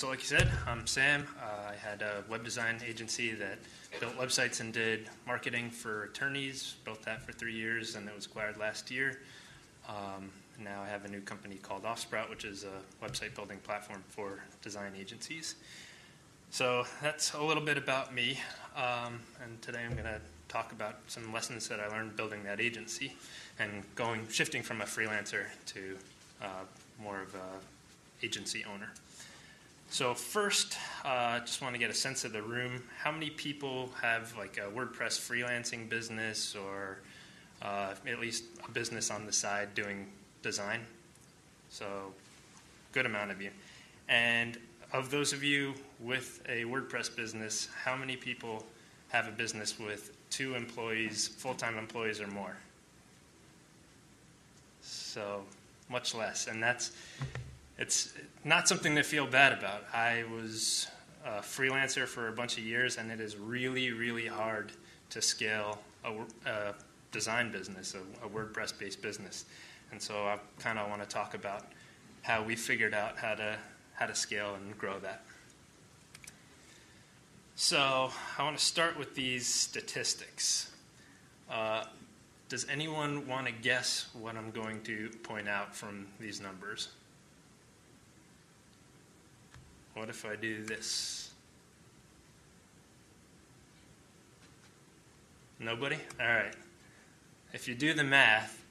so, like you said, I'm Sam. Uh, I had a web design agency that built websites and did marketing for attorneys. Built that for three years, and it was acquired last year. Um, now I have a new company called Offsprout, which is a website building platform for design agencies. So that's a little bit about me. Um, and today I'm going to talk about some lessons that I learned building that agency and going shifting from a freelancer to uh, more of a agency owner. So first, I uh, just want to get a sense of the room. How many people have like a WordPress freelancing business or uh, at least a business on the side doing design? So good amount of you. And of those of you with a WordPress business, how many people have a business with two employees, full-time employees or more? So much less, and that's it's not something to feel bad about. I was a freelancer for a bunch of years, and it is really, really hard to scale a, a design business, a, a WordPress-based business. And so I kind of want to talk about how we figured out how to how to scale and grow that. So I want to start with these statistics. Uh, does anyone want to guess what I'm going to point out from these numbers? What if I do this? Nobody? All right. If you do the math,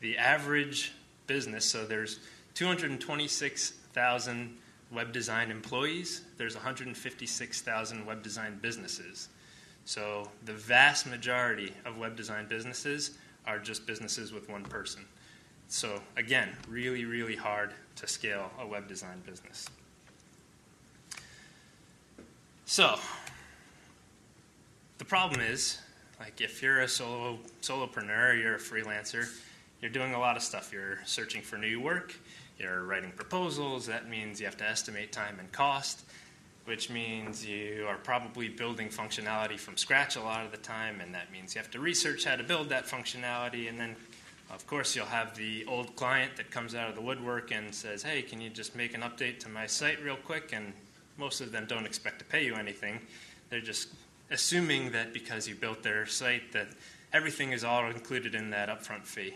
the average business, so there's 226,000 web design employees, there's 156,000 web design businesses. So the vast majority of web design businesses are just businesses with one person. So again, really, really hard to scale a web design business. So the problem is, like if you're a solo solopreneur, you're a freelancer, you're doing a lot of stuff. You're searching for new work, you're writing proposals. That means you have to estimate time and cost, which means you are probably building functionality from scratch a lot of the time, and that means you have to research how to build that functionality. And then, of course, you'll have the old client that comes out of the woodwork and says, Hey, can you just make an update to my site real quick? And most of them don't expect to pay you anything. They're just assuming that because you built their site, that everything is all included in that upfront fee.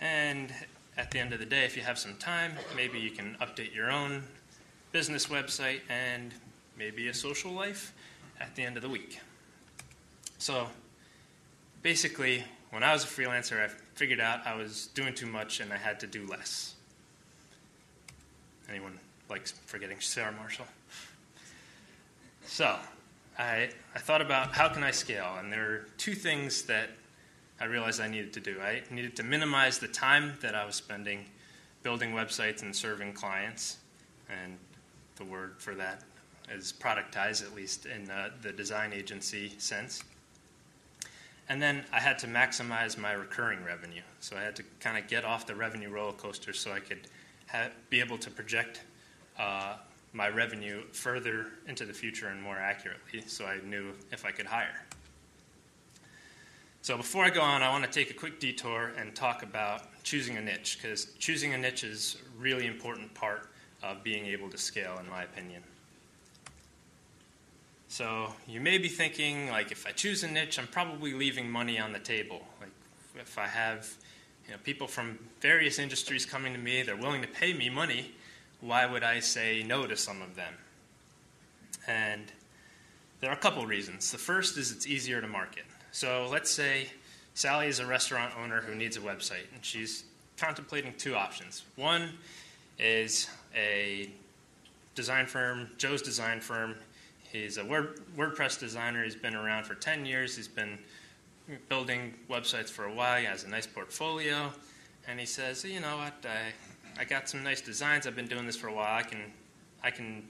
And at the end of the day, if you have some time, maybe you can update your own business website and maybe a social life at the end of the week. So basically, when I was a freelancer, I figured out I was doing too much and I had to do less. Anyone likes forgetting Sarah Marshall? So I, I thought about how can I scale, and there are two things that I realized I needed to do. I needed to minimize the time that I was spending building websites and serving clients, and the word for that is productize, at least in uh, the design agency sense. And then I had to maximize my recurring revenue. So I had to kind of get off the revenue roller coaster so I could be able to project uh, my revenue further into the future and more accurately so I knew if I could hire. So before I go on, I want to take a quick detour and talk about choosing a niche, because choosing a niche is a really important part of being able to scale, in my opinion. So you may be thinking, like, if I choose a niche, I'm probably leaving money on the table. Like, if I have you know, people from various industries coming to me, they're willing to pay me money, why would I say no to some of them? And there are a couple reasons. The first is it's easier to market. So let's say Sally is a restaurant owner who needs a website, and she's contemplating two options. One is a design firm, Joe's design firm. He's a Word, WordPress designer. He's been around for 10 years. He's been building websites for a while. He has a nice portfolio. And he says, you know what, I, I got some nice designs. I've been doing this for a while. I can, I can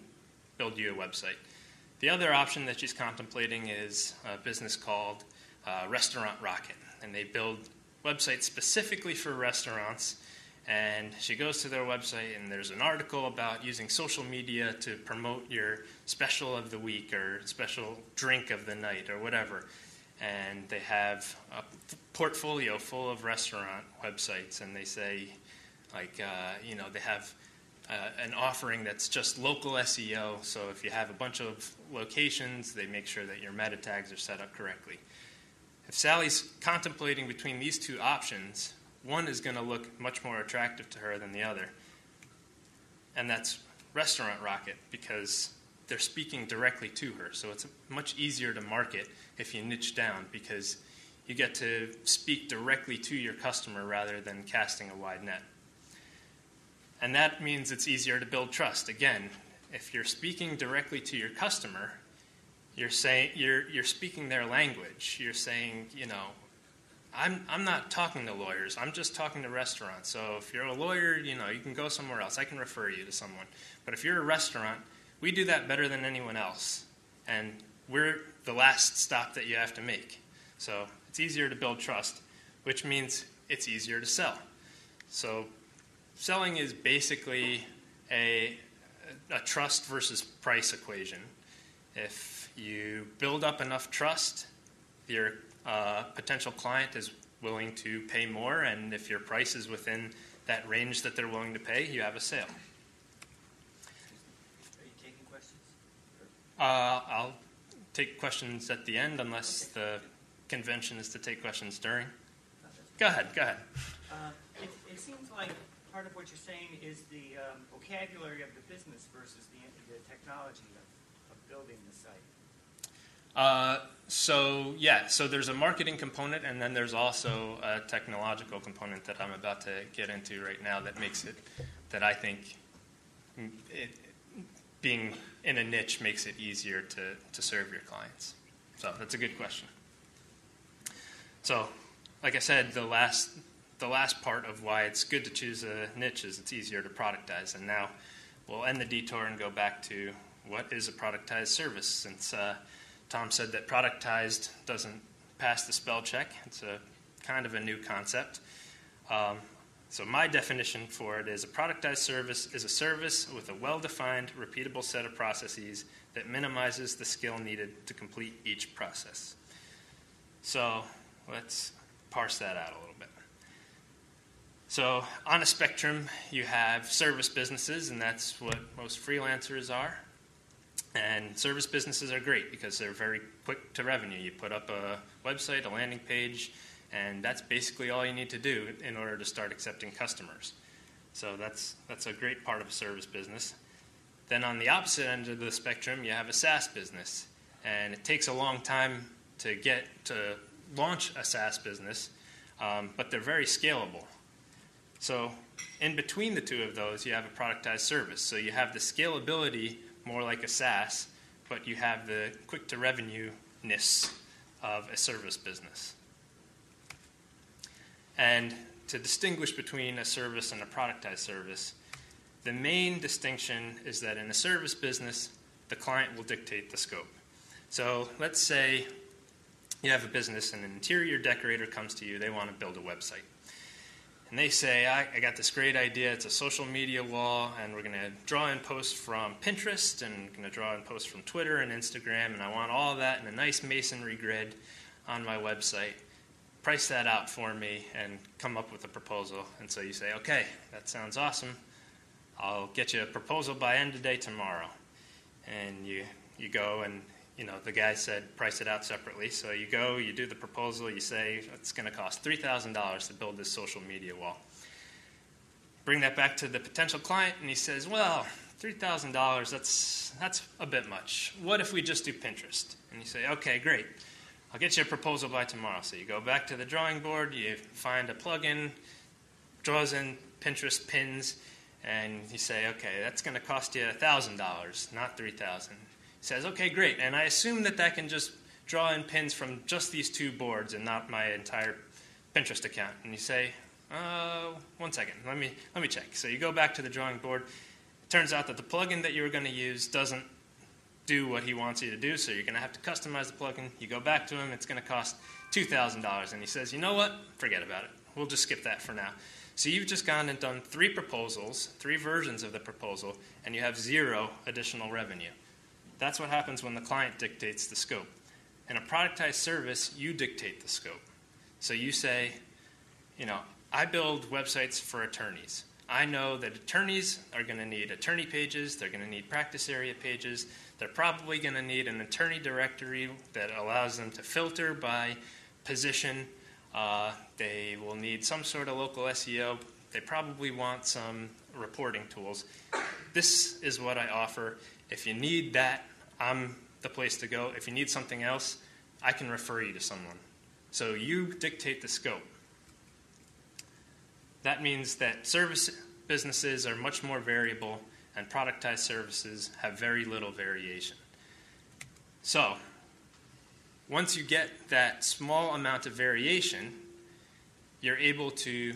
build you a website. The other option that she's contemplating is a business called uh, Restaurant Rocket, and they build websites specifically for restaurants. And she goes to their website, and there's an article about using social media to promote your special of the week or special drink of the night or whatever. And they have a portfolio full of restaurant websites, and they say, like, uh, you know, they have uh, an offering that's just local SEO. So if you have a bunch of locations, they make sure that your meta tags are set up correctly. If Sally's contemplating between these two options, one is going to look much more attractive to her than the other. And that's Restaurant Rocket because they're speaking directly to her. So it's much easier to market if you niche down because you get to speak directly to your customer rather than casting a wide net. And that means it's easier to build trust. Again, if you're speaking directly to your customer, you're saying you're you're speaking their language. You're saying, you know, I'm I'm not talking to lawyers. I'm just talking to restaurants. So if you're a lawyer, you know, you can go somewhere else. I can refer you to someone. But if you're a restaurant, we do that better than anyone else. And we're the last stop that you have to make. So it's easier to build trust, which means it's easier to sell. So selling is basically a, a trust versus price equation. If you build up enough trust, your uh, potential client is willing to pay more, and if your price is within that range that they're willing to pay, you have a sale. Are you taking questions? Uh, I'll take questions at the end unless the convention is to take questions during. Go ahead, go ahead. Uh, it, it seems like part of what you're saying is the um, vocabulary of the business versus the, the technology of, of building the site. Uh, so yeah, so there's a marketing component, and then there's also a technological component that I'm about to get into right now that makes it that I think it, being in a niche makes it easier to, to serve your clients. So that's a good question. So, like I said, the last the last part of why it's good to choose a niche is it's easier to productize. And now we'll end the detour and go back to what is a productized service, since uh, Tom said that productized doesn't pass the spell check. It's a kind of a new concept. Um, so my definition for it is a productized service is a service with a well-defined, repeatable set of processes that minimizes the skill needed to complete each process. So let's parse that out a little. So on a spectrum, you have service businesses, and that's what most freelancers are. And service businesses are great because they're very quick to revenue. You put up a website, a landing page, and that's basically all you need to do in order to start accepting customers. So that's that's a great part of a service business. Then on the opposite end of the spectrum, you have a SaaS business, and it takes a long time to get to launch a SaaS business, um, but they're very scalable. So in between the two of those, you have a productized service. So you have the scalability more like a SaaS, but you have the quick to revenue ness of a service business. And to distinguish between a service and a productized service, the main distinction is that in a service business, the client will dictate the scope. So let's say you have a business and an interior decorator comes to you, they want to build a website and they say, I, I, got this great idea. It's a social media wall, and we're going to draw in posts from Pinterest, and going to draw in posts from Twitter and Instagram, and I want all that in a nice masonry grid on my website. Price that out for me and come up with a proposal. And so you say, okay, that sounds awesome. I'll get you a proposal by end of day tomorrow. And you, you go and you know, the guy said price it out separately. So you go, you do the proposal, you say it's going to cost $3,000 to build this social media wall. Bring that back to the potential client, and he says, well, $3,000, that's, that's a bit much. What if we just do Pinterest? And you say, okay, great. I'll get you a proposal by tomorrow. So you go back to the drawing board, you find a plugin, draws in Pinterest pins, and you say, okay, that's going to cost you $1,000, not 3000 says, okay, great. And I assume that that can just draw in pins from just these two boards and not my entire Pinterest account. And you say, uh, one second, let me, let me check. So you go back to the drawing board. It turns out that the plugin that you were going to use doesn't do what he wants you to do, so you're going to have to customize the plugin. You go back to him, it's going to cost $2,000. And he says, you know what? Forget about it. We'll just skip that for now. So you've just gone and done three proposals, three versions of the proposal, and you have zero additional revenue. That's what happens when the client dictates the scope. In a productized service, you dictate the scope. So you say, you know, I build websites for attorneys. I know that attorneys are going to need attorney pages, they're going to need practice area pages, they're probably going to need an attorney directory that allows them to filter by position. Uh, they will need some sort of local SEO. They probably want some reporting tools. This is what I offer. If you need that, I'm the place to go. If you need something else, I can refer you to someone. So you dictate the scope. That means that service businesses are much more variable and productized services have very little variation. So, once you get that small amount of variation, you're able to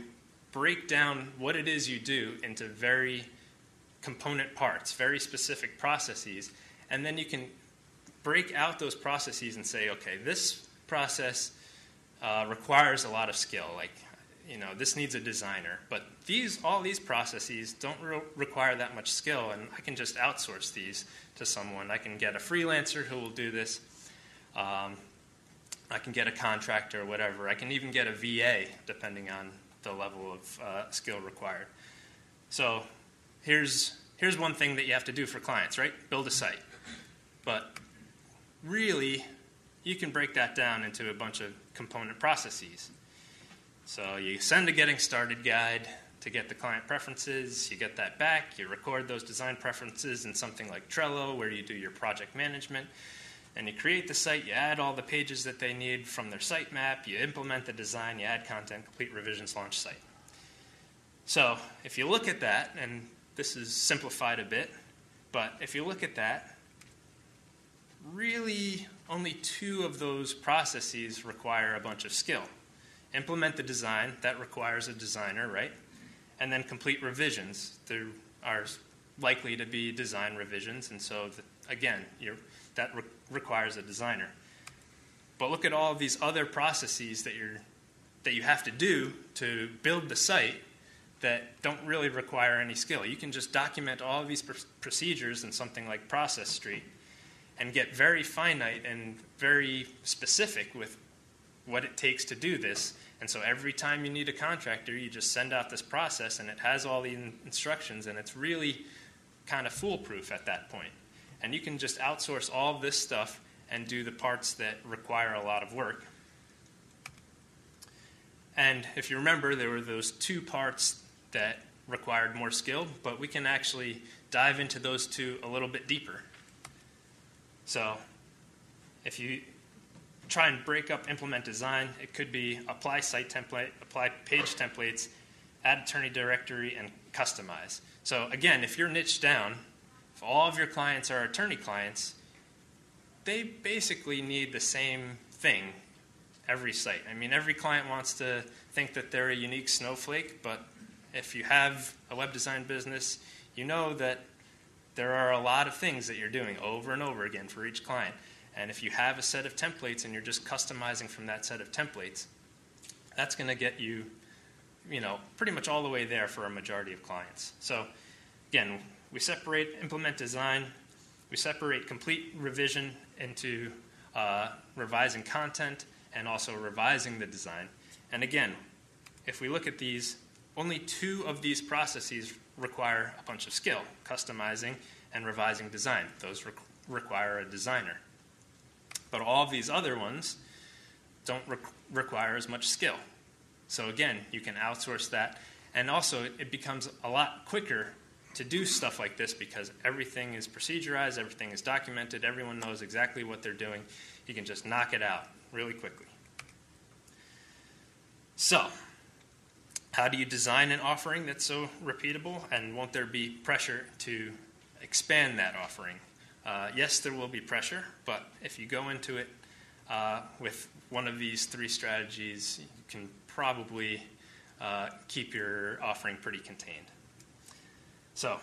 break down what it is you do into very component parts, very specific processes, and then you can break out those processes and say, okay, this process uh, requires a lot of skill. Like, you know, this needs a designer. But these, all these processes don't re- require that much skill, and I can just outsource these to someone. I can get a freelancer who will do this. Um, I can get a contractor or whatever. I can even get a VA, depending on the level of uh, skill required. So here's, here's one thing that you have to do for clients, right? Build a site. But really, you can break that down into a bunch of component processes. So you send a getting started guide to get the client preferences, you get that back, you record those design preferences in something like Trello where you do your project management, and you create the site, you add all the pages that they need from their sitemap, you implement the design, you add content, complete revisions, launch site. So if you look at that, and this is simplified a bit, but if you look at that, really only two of those processes require a bunch of skill. Implement the design, that requires a designer, right? And then complete revisions. There are likely to be design revisions, and so the, again, that re- requires a designer. But look at all these other processes that you're that you have to do to build the site that don't really require any skill. You can just document all of these pr- procedures in something like Process Street and get very finite and very specific with what it takes to do this. And so every time you need a contractor, you just send out this process and it has all the instructions and it's really kind of foolproof at that point. And you can just outsource all of this stuff and do the parts that require a lot of work. And if you remember, there were those two parts that required more skill, but we can actually dive into those two a little bit deeper. So if you try and break up implement design, it could be apply site template, apply page templates, add attorney directory, and customize. So again, if you're niched down, all of your clients are attorney clients, they basically need the same thing every site. I mean, every client wants to think that they're a unique snowflake, but if you have a web design business, you know that there are a lot of things that you're doing over and over again for each client. And if you have a set of templates and you're just customizing from that set of templates, that's going to get you, you know, pretty much all the way there for a majority of clients. So, again, we separate implement design, we separate complete revision into uh, revising content and also revising the design. And again, if we look at these, only two of these processes require a bunch of skill customizing and revising design. Those re- require a designer. But all of these other ones don't re- require as much skill. So again, you can outsource that. And also, it becomes a lot quicker to do stuff like this because everything is procedurized, everything is documented, everyone knows exactly what they're doing. You can just knock it out really quickly. So, how do you design an offering that's so repeatable, and won't there be pressure to expand that offering? Uh, yes, there will be pressure, but if you go into it uh, with one of these three strategies, you can probably uh, keep your offering pretty contained. So,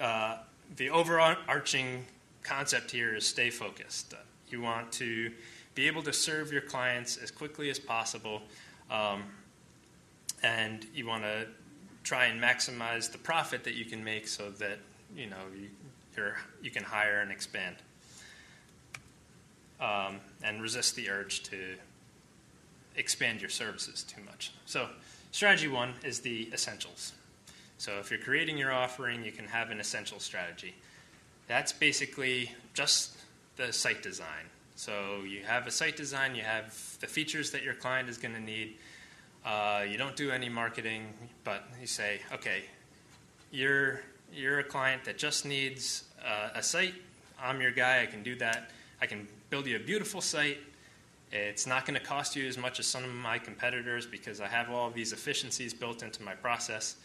uh, the overarching concept here is stay focused. you want to be able to serve your clients as quickly as possible, um, and you want to try and maximize the profit that you can make so that you know you, you can hire and expand, um, and resist the urge to expand your services too much. So, strategy one is the essentials. So if you're creating your offering, you can have an essential strategy. That's basically just the site design. So you have a site design, you have the features that your client is going to need. Uh, you don't do any marketing, but you say, okay, you're you're a client that just needs uh, a site. I'm your guy. I can do that. I can build you a beautiful site. It's not going to cost you as much as some of my competitors because I have all these efficiencies built into my process.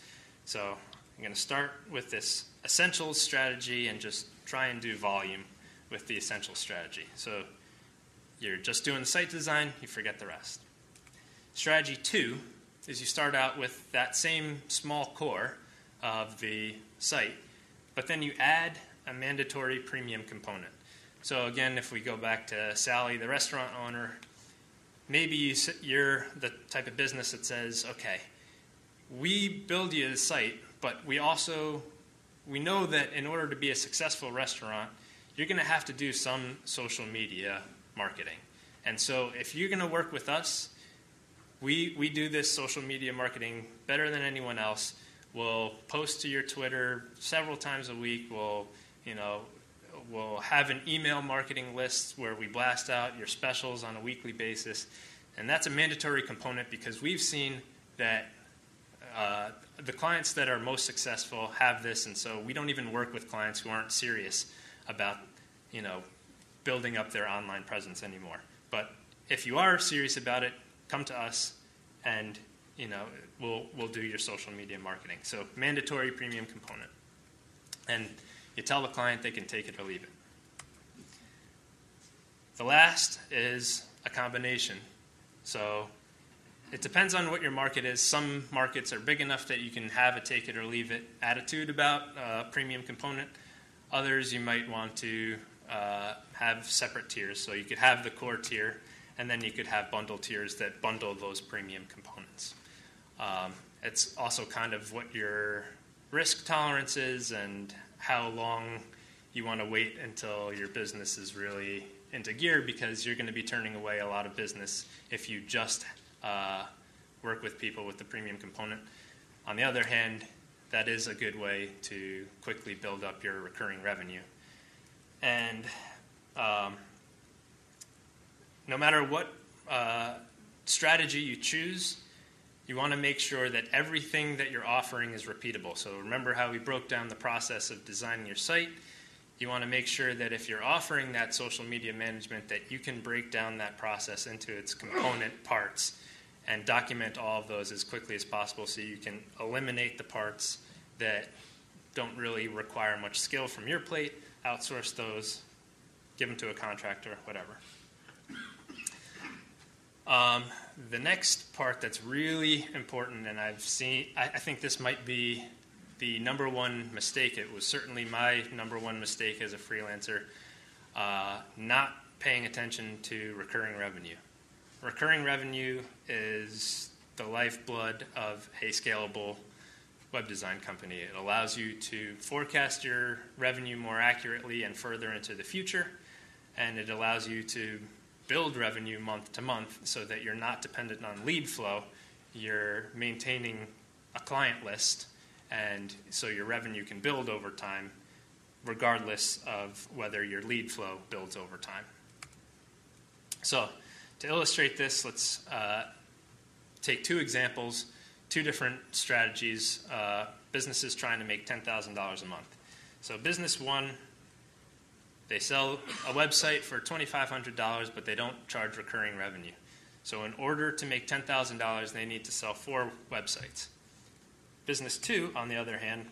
So I'm going to start with this essentials strategy and just try and do volume with the essential strategy. So you're just doing the site design, you forget the rest. Strategy two is you start out with that same small core of the site, but then you add a mandatory premium component. So again, if we go back to Sally, the restaurant owner, maybe you're the type of business that says, okay, we build you a site, but we also we know that in order to be a successful restaurant, you're going to have to do some social media marketing. And so if you're going to work with us, we, we do this social media marketing better than anyone else. We'll post to your Twitter several times a week. We'll, you know, we'll have an email marketing list where we blast out your specials on a weekly basis. And that's a mandatory component because we've seen that uh, the clients that are most successful have this, and so we don't even work with clients who aren't serious about, you know, building up their online presence anymore. But if you are serious about it, come to us, and you know, we'll we'll do your social media marketing. So mandatory premium component, and you tell the client they can take it or leave it. The last is a combination. So it depends on what your market is. Some markets are big enough that you can have a take it or leave it attitude about a premium component. Others you might want to uh, have separate tiers. So you could have the core tier, and then you could have bundle tiers that bundle those premium components. Um, it's also kind of what your risk tolerance is and how long you want to wait until your business is really into gear because you're going to be turning away a lot of business if you just uh, work with people with the premium component. On the other hand, that is a good way to quickly build up your recurring revenue. And um, no matter what uh, strategy you choose, you want to make sure that everything that you're offering is repeatable. So remember how we broke down the process of designing your site. You want to make sure that if you're offering that social media management, that you can break down that process into its component parts and document all of those as quickly as possible so you can eliminate the parts that don't really require much skill from your plate, outsource those, give them to a contractor, whatever. Um, the next part that's really important, and I've seen, I, I, think this might be the number one mistake. It was certainly my number one mistake as a freelancer, uh, not paying attention to recurring revenue. Recurring revenue is the lifeblood of a scalable web design company. It allows you to forecast your revenue more accurately and further into the future, and it allows you to build revenue month to month so that you're not dependent on lead flow. You're maintaining a client list, and so your revenue can build over time, regardless of whether your lead flow builds over time. So, to illustrate this, let's uh, take two examples, two different strategies, uh, businesses trying to make $10,000 a month. So, business one, they sell a website for $2,500, but they don't charge recurring revenue. So, in order to make $10,000, they need to sell four websites. Business two, on the other hand,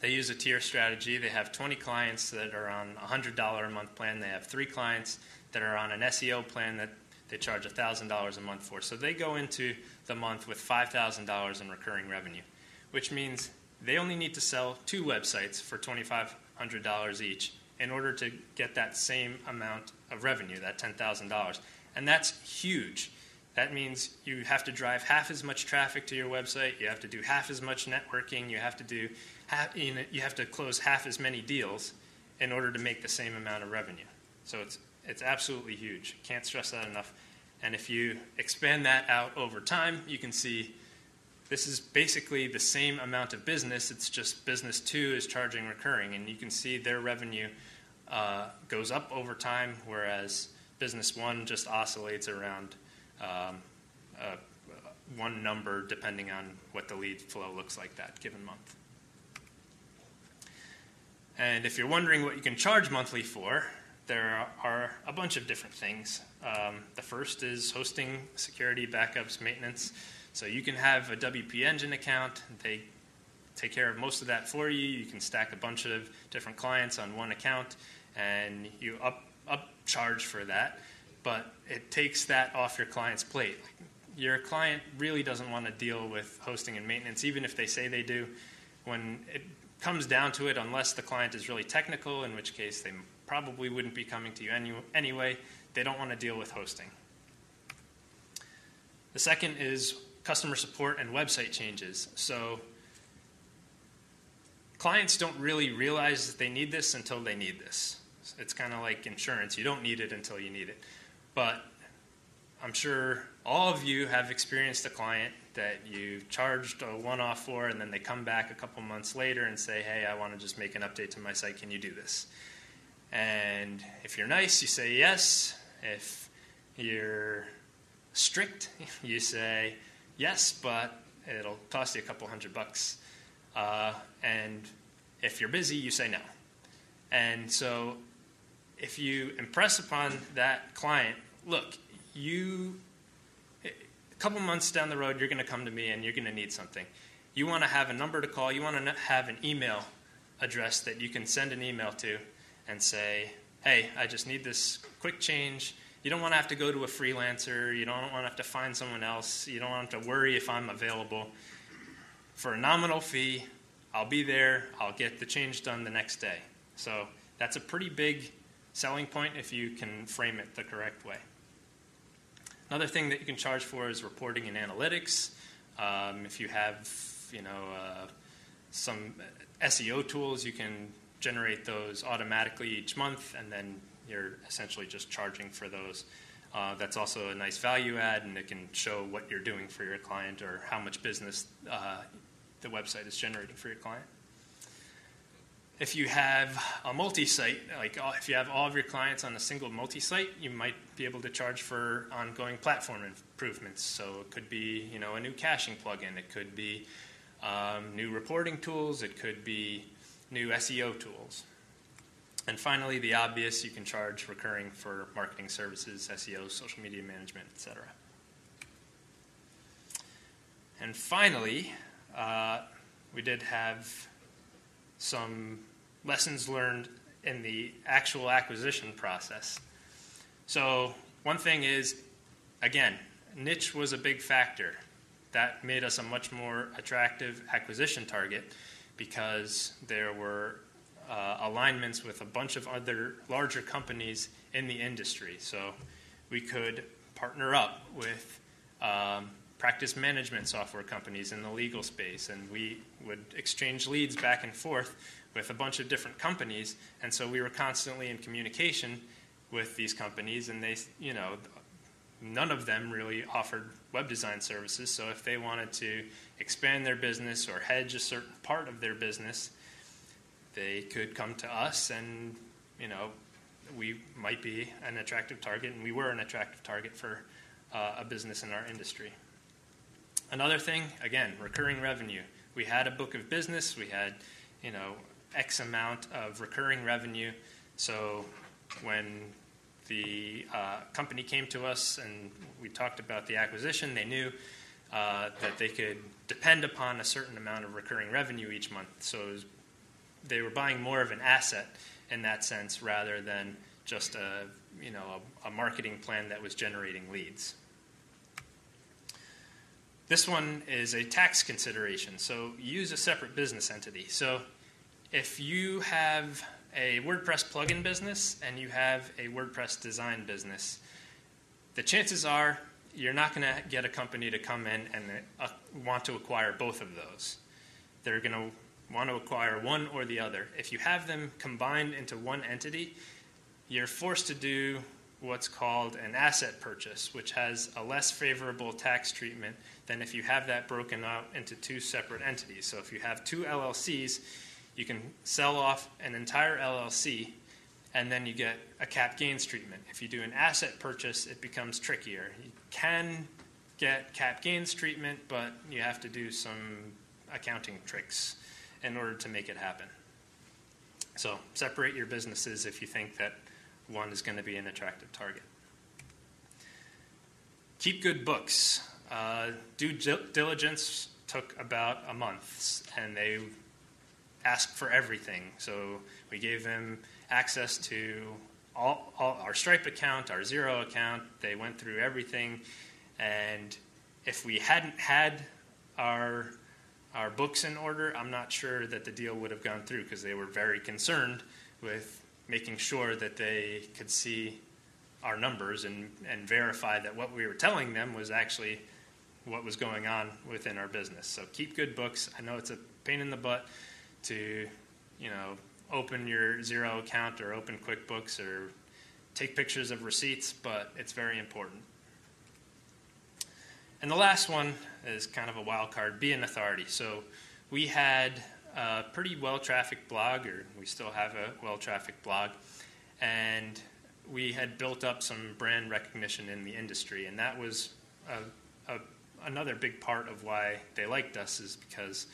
they use a tier strategy. They have 20 clients that are on a $100 a month plan. They have three clients that are on an SEO plan that they charge $1,000 a month for. So they go into the month with $5,000 in recurring revenue, which means they only need to sell two websites for $2,500 each in order to get that same amount of revenue, that $10,000. And that's huge. That means you have to drive half as much traffic to your website, you have to do half as much networking, you have to do half, you, know, you have to close half as many deals in order to make the same amount of revenue. So it's it's absolutely huge. Can't stress that enough. And if you expand that out over time, you can see this is basically the same amount of business. It's just business two is charging recurring, and you can see their revenue uh, goes up over time, whereas business one just oscillates around um, uh, one number depending on what the lead flow looks like that given month. And if you're wondering what you can charge monthly for, there are a bunch of different things. Um, the first is hosting, security, backups, maintenance. So you can have a WP Engine account. They take care of most of that for you. You can stack a bunch of different clients on one account, and you up upcharge for that. But it takes that off your client's plate. Your client really doesn't want to deal with hosting and maintenance, even if they say they do. When it comes down to it, unless the client is really technical, in which case they probably wouldn't be coming to you any, anyway, they don't want to deal with hosting. The second is customer support and website changes. So clients don't really realize that they need this until they need this. It's kind of like insurance. You don't need it until you need it. But I'm sure all of you have experienced a client that you charged a one off for, and then they come back a couple months later and say, Hey, I want to just make an update to my site. Can you do this? And if you're nice, you say yes. If you're strict, you say yes, but it'll cost you a couple hundred bucks. Uh, and if you're busy, you say no. And so if you impress upon that client, look, you a couple months down the road, you're going to come to me and you're going to need something. You want to have a number to call. You want to have an email address that you can send an email to and say, hey, I just need this quick change. You don't want to have to go to a freelancer. You don't want to have to find someone else. You don't want to worry if I'm available. For a nominal fee, I'll be there. I'll get the change done the next day. So that's a pretty big selling point if you can frame it the correct way. Another thing that you can charge for is reporting and analytics. Um, if you have, you know, uh, some SEO tools, you can generate those automatically each month, and then you're essentially just charging for those. Uh, that's also a nice value add, and it can show what you're doing for your client or how much business uh, the website is generating for your client if you have a multi-site, like uh, if you have all of your clients on a single multi-site, you might be able to charge for ongoing platform improvements. So it could be, you know, a new caching plugin. It could be um, new reporting tools. It could be new SEO tools. And finally, the obvious, you can charge recurring for marketing services, SEO, social media management, etc. And finally, uh, we did have some lessons learned in the actual acquisition process. So, one thing is, again, niche was a big factor. That made us a much more attractive acquisition target because there were uh, alignments with a bunch of other larger companies in the industry. So, we could partner up with um, practice management software companies in the legal space, and we would exchange leads back and forth with a bunch of different companies, and so we were constantly in communication with these companies, and they, you know, none of them really offered web design services. So if they wanted to expand their business or hedge a certain part of their business, they could come to us, and you know, we might be an attractive target, and we were an attractive target for uh, a business in our industry. Another thing, again, recurring revenue. We had a book of business. We had, you know, X amount of recurring revenue. So when the uh, company came to us and we talked about the acquisition, they knew uh, that they could depend upon a certain amount of recurring revenue each month. So was, they were buying more of an asset in that sense rather than just a you know a, a marketing plan that was generating leads. This one is a tax consideration. So use a separate business entity. So if you have a WordPress plugin business and you have a WordPress design business, the chances are you're not going to get a company to come in and uh, want to acquire both of those. They're going to want to acquire one or the other. If you have them combined into one entity, you're forced to do what's called an asset purchase, which has a less favorable tax treatment than if you have that broken out into two separate entities. So if you have two LLCs, you can sell off an entire LLC and then you get a cap gains treatment. If you do an asset purchase, it becomes trickier. You can get cap gains treatment, but you have to do some accounting tricks in order to make it happen. So separate your businesses if you think that one is going to be an attractive target. Keep good books. Uh, due diligence took about a month, and they asked for everything. So we gave them access to all, all, our Stripe account, our Xero account. They went through everything, and if we hadn't had our our books in order, I'm not sure that the deal would have gone through because they were very concerned with making sure that they could see our numbers and, and verify that what we were telling them was actually what was going on within our business. So keep good books. I know it's a pain in the butt to, you know, open your Xero account or open QuickBooks or take pictures of receipts, but it's very important. And the last one is kind of a wild card be an authority. So we had a pretty well trafficked blog, or we still have a well trafficked blog, and we had built up some brand recognition in the industry, and that was a, a, another big part of why they liked us, is because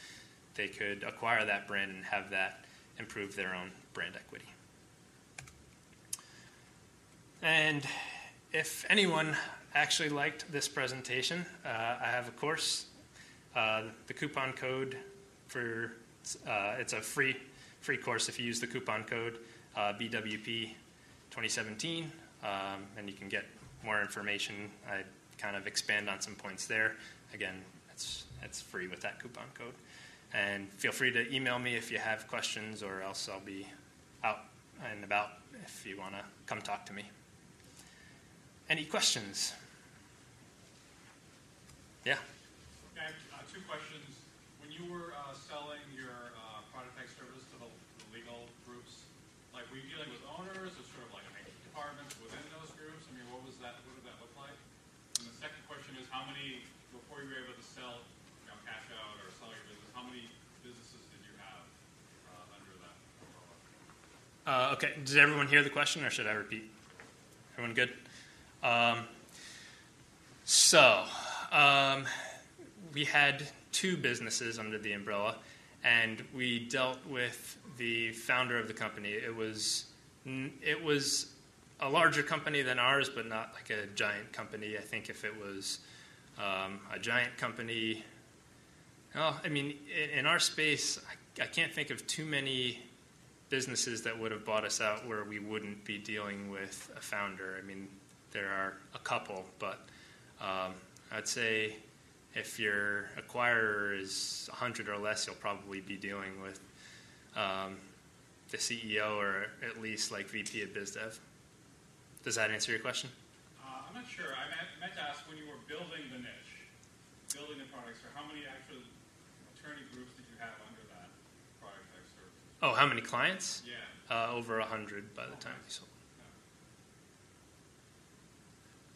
they could acquire that brand and have that improve their own brand equity. And if anyone actually liked this presentation, uh, I have a course. Uh, the coupon code for uh, it's a free free course if you use the coupon code uh, BWP 2017, um, and you can get more information. I kind of expand on some points there. Again, it's it's free with that coupon code. And feel free to email me if you have questions, or else I'll be out and about if you want to come talk to me. Any questions? Yeah. Okay, uh, two questions. When you were uh, selling your uh, product tech service to the, legal groups, like were you dealing with owners or sort of like IT departments within those groups? I mean, what was that? What did that look like? And the second question is, how many before you were able to sell Uh, okay, did everyone hear the question or should I repeat? Everyone good? Um, so, um, we had two businesses under the umbrella, and we dealt with the founder of the company. It was it was a larger company than ours, but not like a giant company. I think if it was um, a giant company, well, I mean, in, our space, I, can't think of too many businesses that would have bought us out where we wouldn't be dealing with a founder. I mean, there are a couple, but um, I'd say if your acquirer is 100 or less, you'll probably be dealing with um, the CEO or at least like VP of BizDev. Does that answer your question? Uh, I'm not sure. I meant, meant to ask when you were building the niche, building the products, or how many actual attorney groups did you have under that product service? Oh, how many clients? Yeah. Uh, over 100 by the time we sold.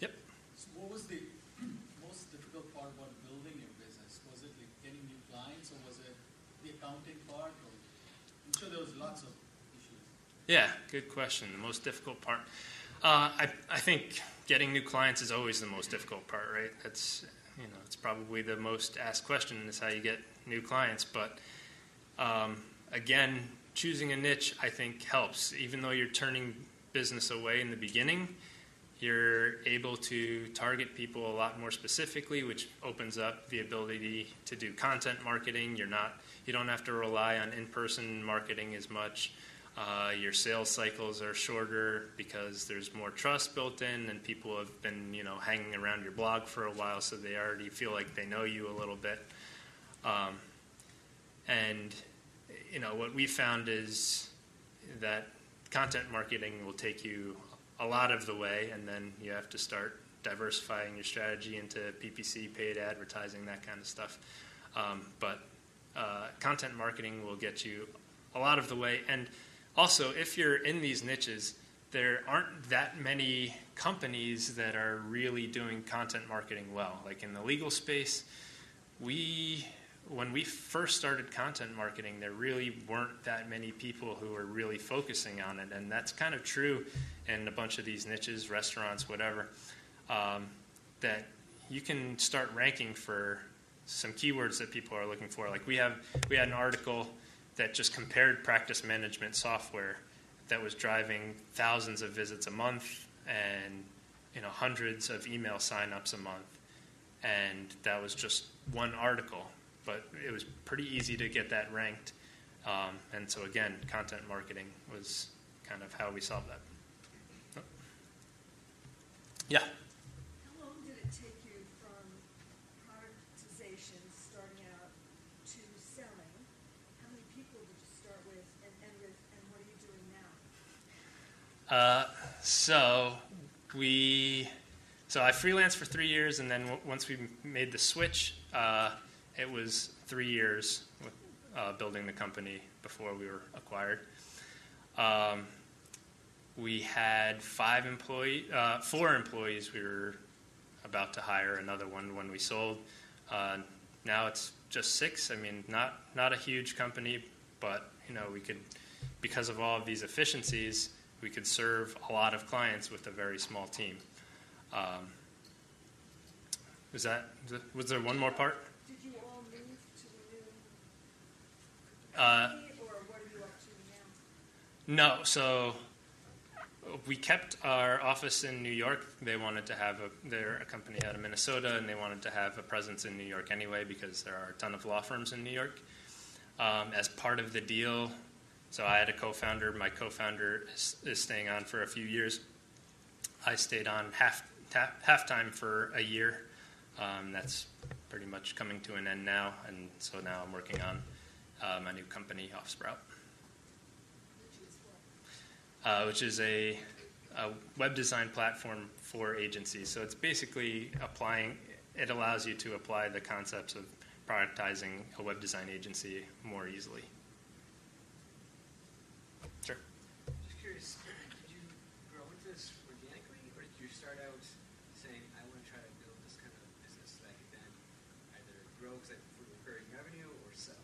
Yep. So what was the most difficult part about building your business? Was it like getting new clients or was it the accounting part? Or, I'm sure there was lots of issues. Yeah, good question. The most difficult part. Uh, I, I think getting new clients is always the most difficult part, right? That's you know, it's probably the most asked question is how you get new clients. But um, again, choosing a niche I think helps. Even though you're turning business away in the beginning, you're able to target people a lot more specifically, which opens up the ability to do content marketing. You're not you don't have to rely on in-person marketing as much. Uh, your sales cycles are shorter because there's more trust built in, and people have been, you know, hanging around your blog for a while, so they already feel like they know you a little bit. Um, and you know, what we found is that content marketing will take you a lot of the way, and then you have to start diversifying your strategy into PPC, paid advertising, that kind of stuff. Um, but uh, content marketing will get you a lot of the way, and also, if you're in these niches, there aren't that many companies that are really doing content marketing well. Like in the legal space, we when we first started content marketing, there really weren't that many people who were really focusing on it, and that's kind of true in a bunch of these niches, restaurants, whatever. Um, that you can start ranking for some keywords that people are looking for. Like we have, we had an article that just compared practice management software that was driving thousands of visits a month and you know hundreds of email signups a month, and that was just one article. But it was pretty easy to get that ranked, um, and so again, content marketing was kind of how we solved that. Oh. Yeah. How long did it take you from productization, starting out, to selling? How many people did you start with, and, and with, and what are you doing now? Uh, so we, so I freelanced for three years, and then w- once we made the switch, uh, it was three years with, uh, building the company before we were acquired. Um, we had five employee, uh, four employees. We were about to hire another one when we sold. Uh, now it's just six. I mean, not not a huge company, but you know we could, because of all of these efficiencies, we could serve a lot of clients with a very small team. Um, was that was there one more part? Did you all move to the new Uh, company, or what are you up to now? No, so we kept our office in New York. They wanted to have a they're a company out of Minnesota, and they wanted to have a presence in New York anyway because there are a ton of law firms in New York. Um, as part of the deal, so I had a co-founder. My co-founder is, is staying on for a few years. I stayed on half ta- half time for a year. Um, that's pretty much coming to an end now, and so now I'm working on uh, my new company, Offsprout Which is uh, which is a, a web design platform for agencies. So it's basically applying, it allows you to apply the concepts of productizing a web design agency more easily. Sure. Just curious, did you grow into this organically, or did you start out saying, I want to try to build this kind of business that I could then either grow because I for recurring revenue or sell?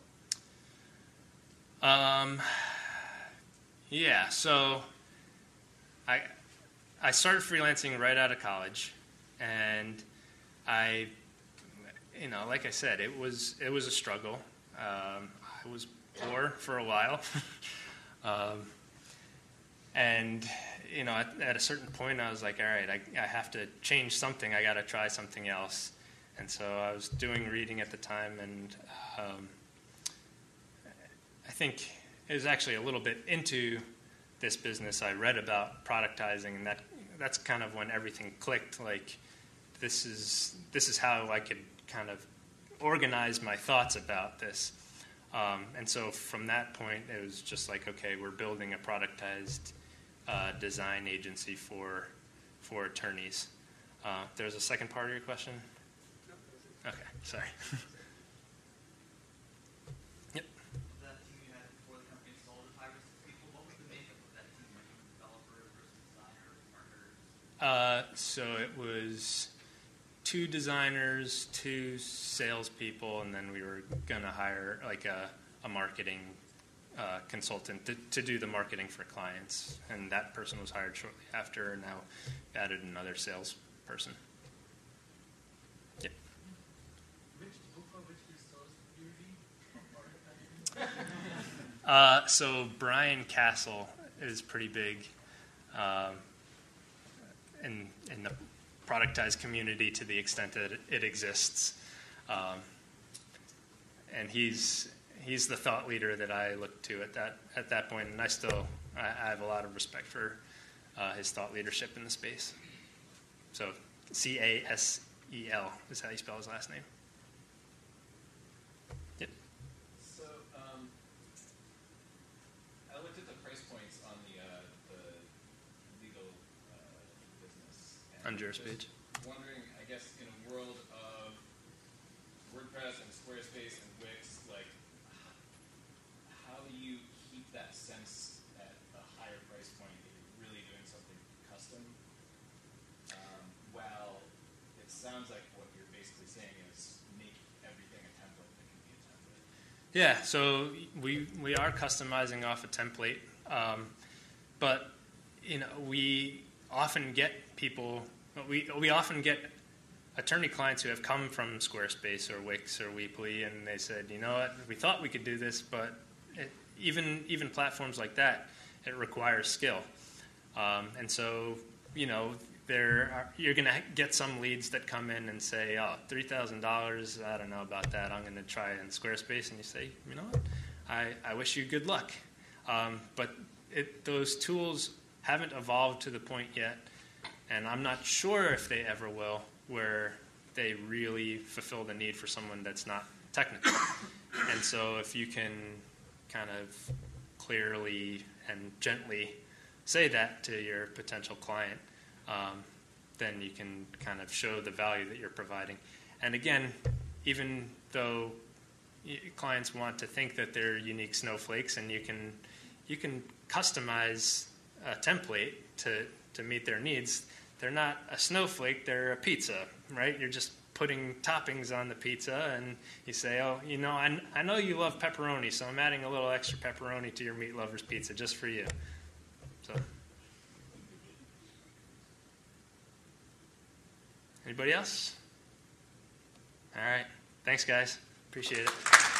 Um, yeah, so I I started freelancing right out of college, and I, you know, like I said, it was it was a struggle. Um, I was poor for a while, um, and you know, at, at a certain point, I was like, all right, I, I have to change something. I got to try something else. And so I was doing reading at the time, and um, I think it was actually a little bit into this business. I read about productizing, and that that's kind of when everything clicked. Like this is this is how I could kind of organize my thoughts about this. Um, and so from that point, it was just like, okay, we're building a productized uh, design agency for for attorneys. Uh, there's a second part of your question. No, that was it. Okay, sorry. yep. that team you had before the company sold to five or six people, what was the makeup of that team? Like developers versus designers, marketers? Uh, so it was two designers, two salespeople, and then we were gonna hire like a, a marketing uh, consultant to, to do the marketing for clients, and that person was hired shortly after. And now added another salesperson. Yep. Which book or which resource do you read? for productizing? Uh, so Brian Casel is pretty big um, in in the productized community to the extent that it, exists, um, and he's he's the thought leader that I look to at that at that point, and I still I, I have a lot of respect for uh, his thought leadership in the space. So C A S E L is how you spell his last name. on JurisPage. Wondering, I guess, in a world of WordPress and Squarespace and Wix, like, how do you keep that sense at a higher price point that you're really doing something custom? Um, while it sounds like what you're basically saying is make everything a template that can be a template. Yeah, so we we are customizing off a template, um, but you know we often get people we we often get attorney clients who have come from Squarespace or Wix or Weebly, and they said, you know what, we thought we could do this, but it, even even platforms like that, it requires skill, um, and so you know there are, you're going to get some leads that come in and say, oh, three thousand dollars, I don't know about that. I'm going to try it in Squarespace, and you say, you know what, I, I wish you good luck, um, but it, those tools haven't evolved to the point yet, and I'm not sure if they ever will, where they really fulfill the need for someone that's not technical. and so if you can kind of clearly and gently say that to your potential client, um, then you can kind of show the value that you're providing. And again, even though clients want to think that they're unique snowflakes, and you can you can customize a template to to meet their needs. They're not a snowflake; they're a pizza, right? You're just putting toppings on the pizza, and you say, "Oh, you know, I, I know you love pepperoni, so I'm adding a little extra pepperoni to your meat lovers pizza just for you." So. Anybody else? All right. Thanks, guys. Appreciate it.